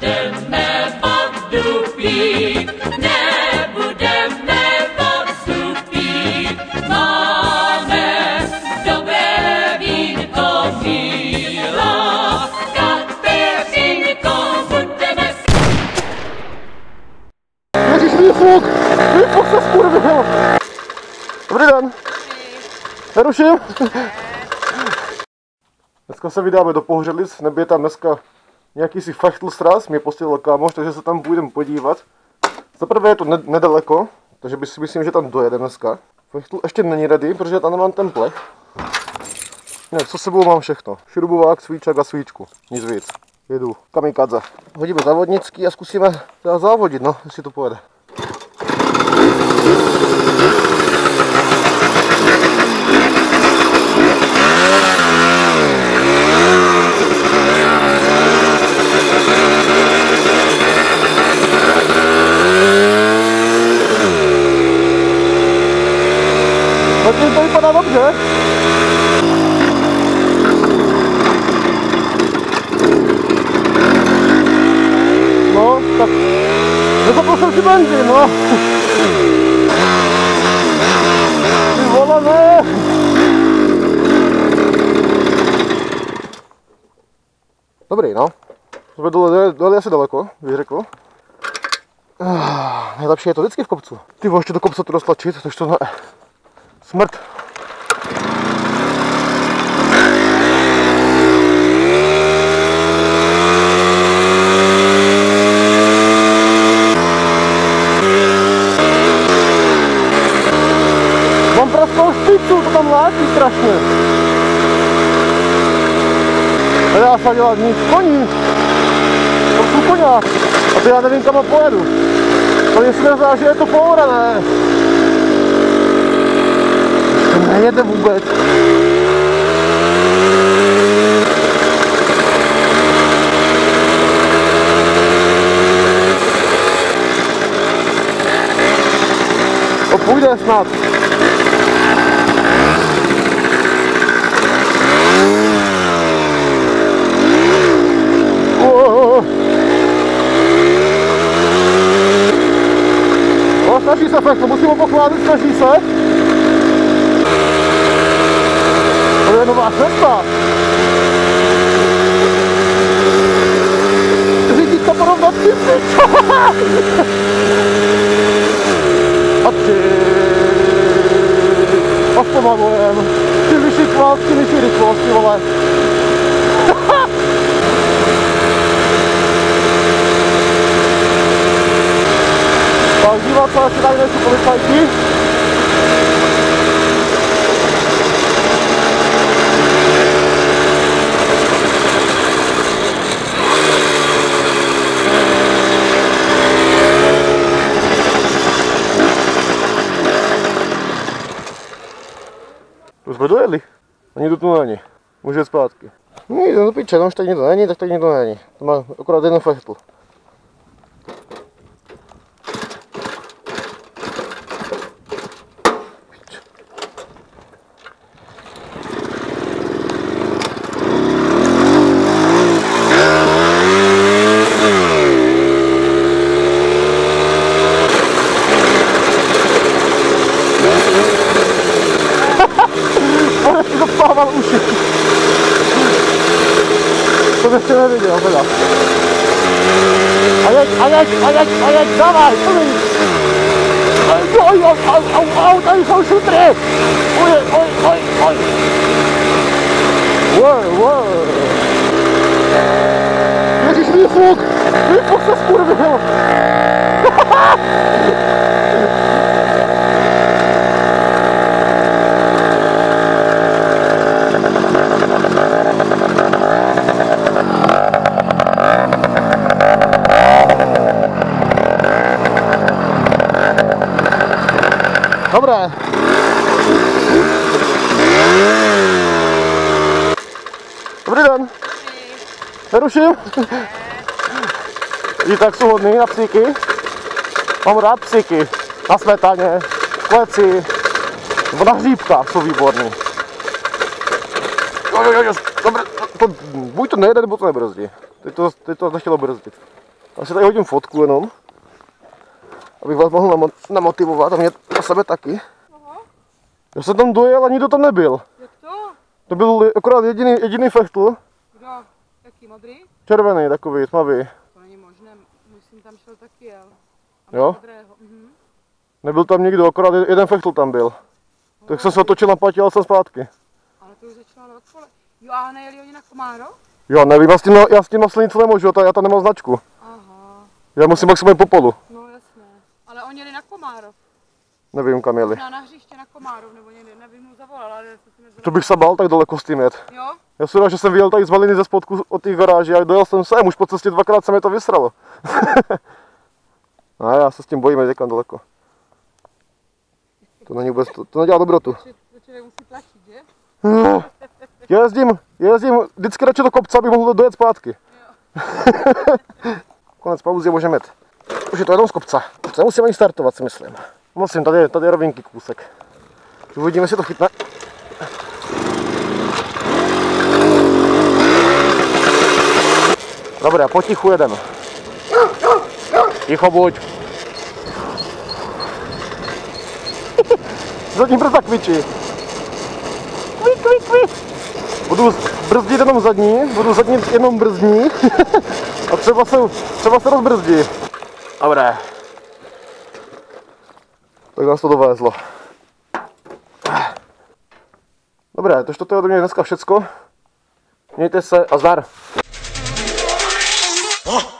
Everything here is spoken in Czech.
Nebudeme poddupí, nebudeme poddupí. Máme dobré vínko, míla, kapesínko, budeme Ježíš, výfuk! Výfuk se skurvil! Dobrý den. Neruším. Dneska se vydáme do Pohřelic, neby je tam dneska nějaký si Fachtelstraß, mě postěl kámoš, takže se tam půjdeme podívat. Za prvé je to ne- nedaleko, takže by si myslím, že tam dojede dneska. Fachtl ještě není ready, protože tam nemám ten plech. Ne, co sebou mám všechno? Šrubovák, svíčak a svíčku. Nic víc. Jedu kamikadze. Hodíme závodnický a zkusíme závodit, no, jestli to pojede. Dobře. No, tak nezapl jsem si benzín, no. Ty vole, ne. Dobrý, no. Jsme dole, dole asi daleko, bych řekl. Ah, nejlepší je to vždycky v kopcu. Ty vole, ještě do kopce to dostlačit, tož to ne. Smrt. Tam látí strašně. Nedá se dělat nic. Koní. To jsou koňák. A to já nevím, kam pojedu. To mě se nezdá, že je to pourané. To nejede vůbec. To půjde snad. Oh. O, snaží se fakt, to musím ho pochválit, snaží se. To je nová cesta. Řidička porovnat si A ty. A zpomalujem. Ty vyšší kvás, ty vyšší rychlost, ty vole. Tak dívat se, jestli tady nejsou policajti. Už jsme dojeli. Ani to tu není. Může zpátky. Nic, no piče, no už tady nikdo není, tak tady nikdo není. To má akorát jeden fechtl. Pane, si zapával uši. To bych ještě neviděl, teda. A jeď, a jeď, a jeď, a jeď, dávaj, to není. Oj, oj, oj, oj, oj, tady jsou šutry. Oj, oj, oj, oj. Wow, wow. Ježíš, výfuk, výfuk se skurvil. Dobré. Dobrý den. Neruším. I tak jsou hodný na psíky. Mám rád psíky. Na smetaně, kleci, nebo na hříbkách jsou výborný. Jo, jo, dobré, to, buď to nejde, nebo to nebrzdí. Teď to, teď to nechtělo brzdit. Já si tady hodím fotku jenom. Abych vás mohl namo- namotivovat a mě a sebe taky. Aha, Já jsem tam dojel a nikdo tam nebyl. jak to? To byl akorát jediný, jediný fechtl. Kdo? Jaký modrý? Červený takový, tmavý. To není možné, musím tam šel taky jel. A Jo? Modrého. Mhm. Nebyl tam nikdo, akorát je- jeden fechtl tam byl. Tak jsem se otočil na patě jsem zpátky. Ale to už začínalo odpoledne. Jo, a nejeli oni na Komáro? Jo, nevím, já s tím, na- já s tím na silnici nemůžu, ta- já tam nemám značku. Aha, Já musím maximálně po polu. no jasné. Ale oni jeli na Komárov. Nevím, kam jeli. Na, na hřiště na Komárov, nebo někde, nevím, mu zavolala, ale to si. To bych se bál tak daleko s tím jet. Jo? Já jsem rád, že jsem vyjel tady z Maliny ze spodku od té garáže a dojel jsem sem, už po cestě dvakrát se mi to vysralo. a já se s tím bojím někam daleko. To není vůbec, to, to nedělá dobrotu. To člověk musí platit, že? Já jezdím, jezdím vždycky radši do kopce, abych mohl dojet zpátky. Konec pauzy můžeme jet. Už je to jenom z kopce. Co musím ani startovat, si myslím. Musím, tady, tady je rovinky kousek. Uvidíme, jestli to chytne. Dobré, potichu jedem. Ticho buď. Zadní brzda kvičí. Kvi, kvi, kvi. Budu brzdit jenom zadní, budu zadní jenom brzdní a třeba se, třeba se rozbrzdí. Dobré. Tak nás to dovezlo. Dobré, takže toto je ode mě dneska všecko. Mějte se a zdar. Oh!